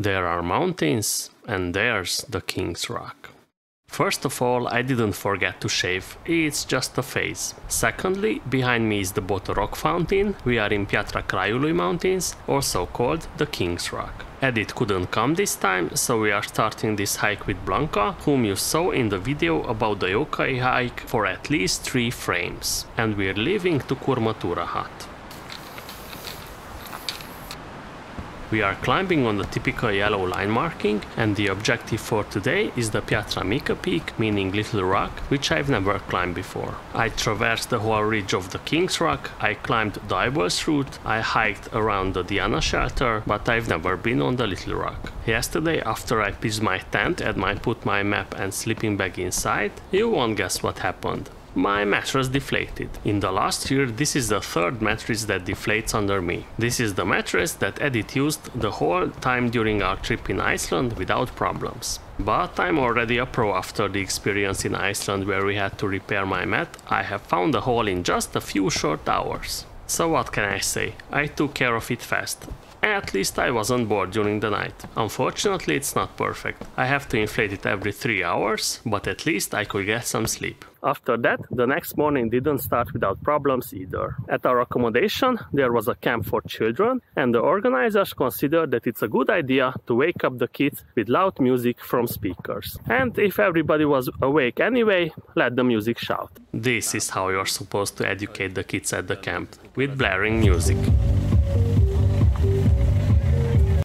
There are mountains, and there's the King's Rock. First of all, I didn't forget to shave, it's just a phase. Secondly, behind me is the Botorog Fountain, we are in Piatra Craiului Mountains, also called the King's Rock. Edit couldn't come this time, so we are starting this hike with Blanca, whom you saw in the video about the yokai hike for at least 3 frames. And we're leaving to Curmătura hut. We are climbing on the typical yellow line marking and the objective for today is the Piatra Mica peak, meaning Little Rock, which I've never climbed before. I traversed the whole ridge of the King's Rock, I climbed the route, I hiked around the Diana shelter, but I've never been on the Little Rock. Yesterday, after I pitched my tent and I put my map and sleeping bag inside, you won't guess what happened my mattress deflated. In the last year, this is the third mattress that deflates under me. This is the mattress that Edith used the whole time during our trip in Iceland without problems. But I'm already a pro after the experience in Iceland where we had to repair my mat. I have found the hole in just a few short hours. So what can I say? I took care of it fast. At least I wasn't bored during the night. Unfortunately, it's not perfect. I have to inflate it every 3 hours, but at least I could get some sleep. After that, the next morning didn't start without problems either. At our accommodation, there was a camp for children, and the organizers considered that it's a good idea to wake up the kids with loud music from speakers. And if everybody was awake anyway, let the music shout. This is how you're supposed to educate the kids at the camp, with blaring music.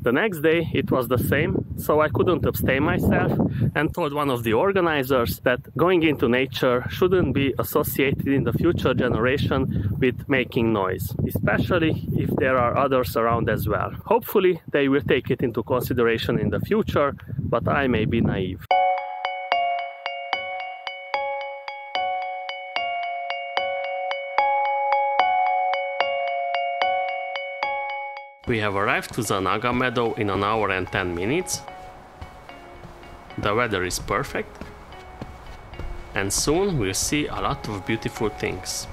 The next day it was the same, so I couldn't abstain myself and told one of the organizers that going into nature shouldn't be associated in the future generation with making noise, especially if there are others around as well. Hopefully they will take it into consideration in the future, but I may be naive. We have arrived to the Naga meadow in an hour and 10 minutes. The weather is perfect. And soon we'll see a lot of beautiful things.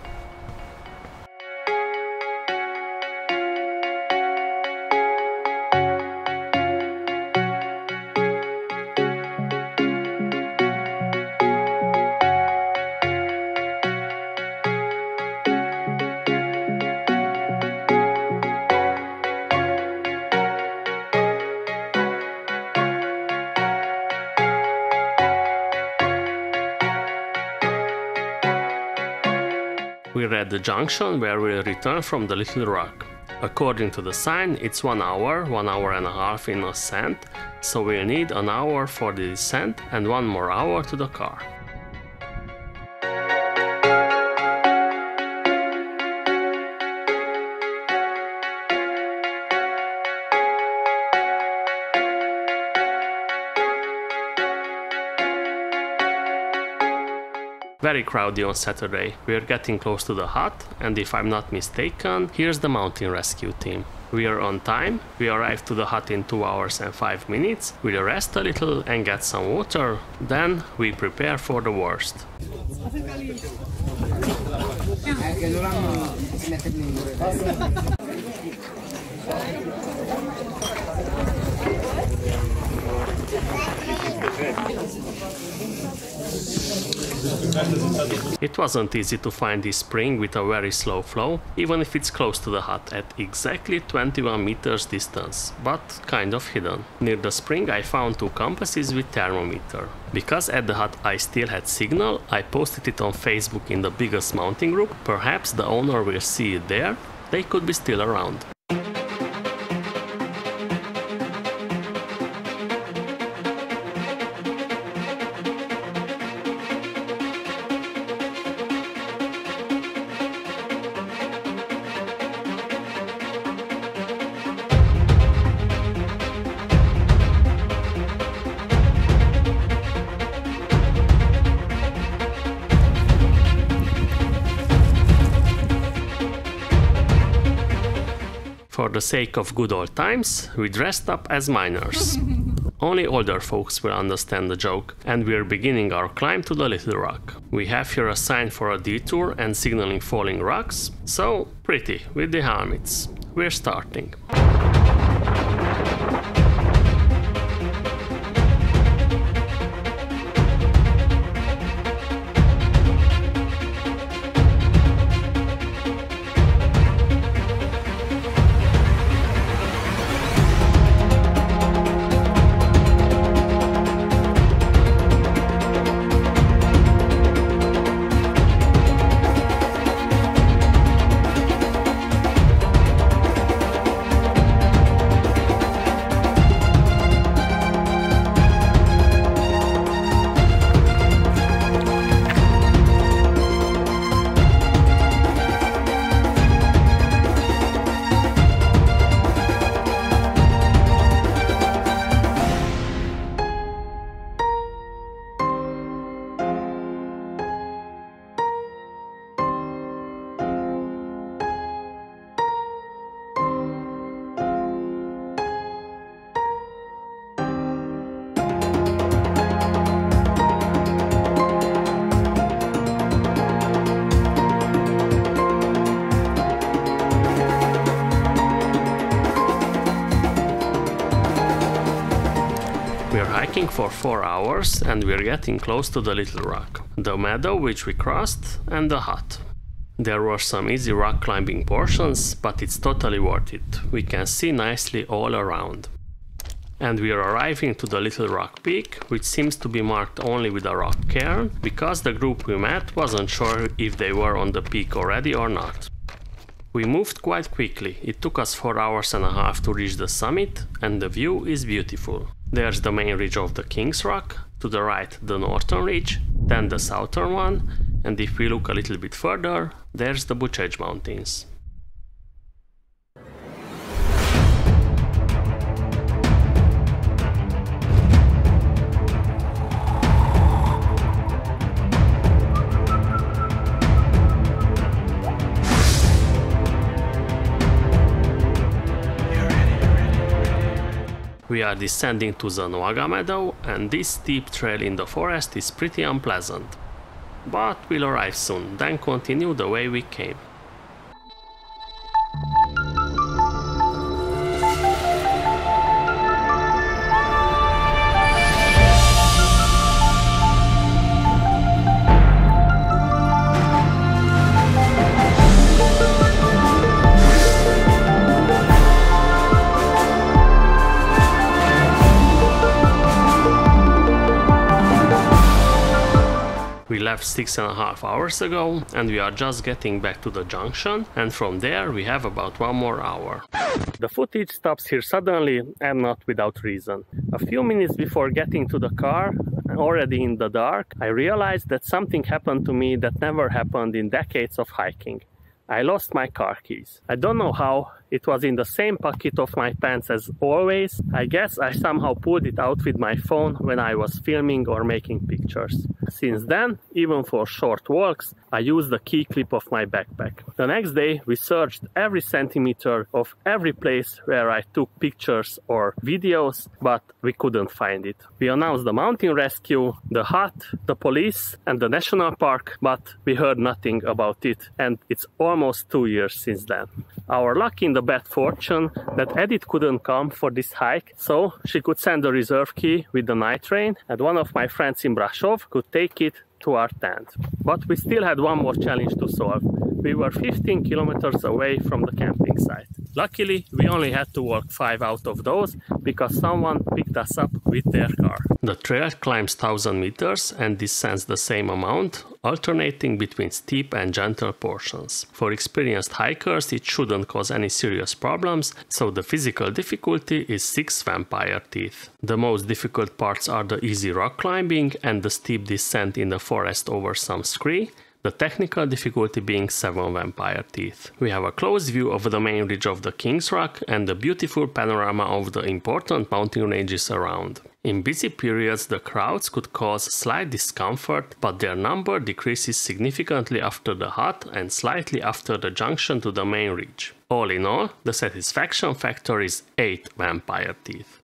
At the junction where we'll return from the Little Rock. According to the sign, it's one hour, one hour and a half in ascent, so we'll need an hour for the descent and one more hour to the car. Very crowded on Saturday. We're getting close to the hut, and if I'm not mistaken, here's the mountain rescue team. We are on time, we arrive to the hut in 2 hours and 5 minutes, we'll rest a little and get some water, then we prepare for the worst. It wasn't easy to find this spring with a very slow flow, even if it's close to the hut at exactly 21 meters distance, but kind of hidden. Near the spring I found two compasses with thermometer. Because at the hut I still had signal, I posted it on Facebook in the biggest mounting group, perhaps the owner will see it there, they could be still around. The sake of good old times, we dressed up as miners. Only older folks will understand the joke, and we're beginning our climb to the Little Rock. We have here a sign for a detour and signaling falling rocks, so pretty with the helmets. We're starting. For 4 hours and we're getting close to the little rock, the meadow which we crossed and the hut. There were some easy rock climbing portions, but it's totally worth it. We can see nicely all around. And we are arriving to the Little Rock Peak, which seems to be marked only with a rock cairn, because the group we met wasn't sure if they were on the peak already or not. We moved quite quickly, it took us 4 hours and a half to reach the summit, and the view is beautiful. There's the main ridge of the King's Rock, to the right the northern ridge, then the southern one, and if we look a little bit further, there's the Bucegi Mountains. We are descending to the Noaga Meadow and this steep trail in the forest is pretty unpleasant. But we'll arrive soon, then continue the way we came. Left six and a half hours ago and we are just getting back to the junction and from there we have about one more hour. The footage stops here suddenly and not without reason. A few minutes before getting to the car, already in the dark, I realized that something happened to me that never happened in decades of hiking. I lost my car keys. I don't know how, it was in the same pocket of my pants as always. I guess I somehow pulled it out with my phone when I was filming or making pictures. Since then, even for short walks, I use the key clip of my backpack. The next day, we searched every centimeter of every place where I took pictures or videos, but we couldn't find it. We announced the mountain rescue, the hut, the police, and the national park, but we heard nothing about it, and it's almost two years since then. Our luck in the bad fortune that Edith couldn't come for this hike, so she could send the reserve key with the night train, and one of my friends in Brasov could take it to our tent. But we still had one more challenge to solve. We were 15 kilometers away from the camping site. Luckily, we only had to walk 5 out of those because someone picked us up with their car. The trail climbs 1000 meters and descends the same amount, alternating between steep and gentle portions. For experienced hikers, it shouldn't cause any serious problems, so the physical difficulty is 6 vampire teeth. The most difficult parts are the easy rock climbing and the steep descent in the forest over some scree, the technical difficulty being 7 vampire teeth. We have a close view of the main ridge of the King's Rock and a beautiful panorama of the important mountain ranges around. In busy periods the crowds could cause slight discomfort, but their number decreases significantly after the hut and slightly after the junction to the main ridge. All in all, the satisfaction factor is 8 vampire teeth.